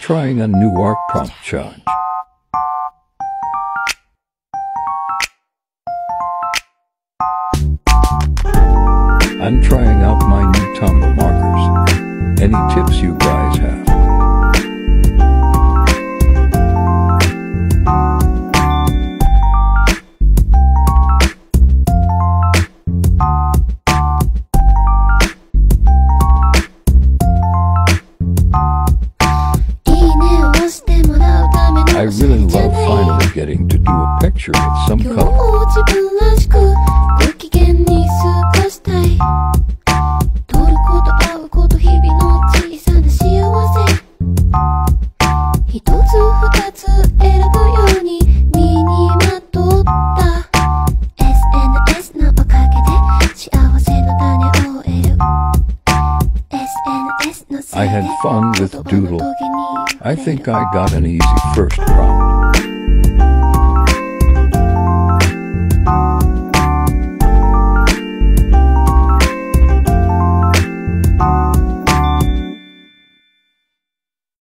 Trying a new art prompt challenge. I'm trying out my new Tombow markers. Any tips you guys I really love finally getting to do a picture with some color. I had fun with Doodle. I think I got an easy first prompt.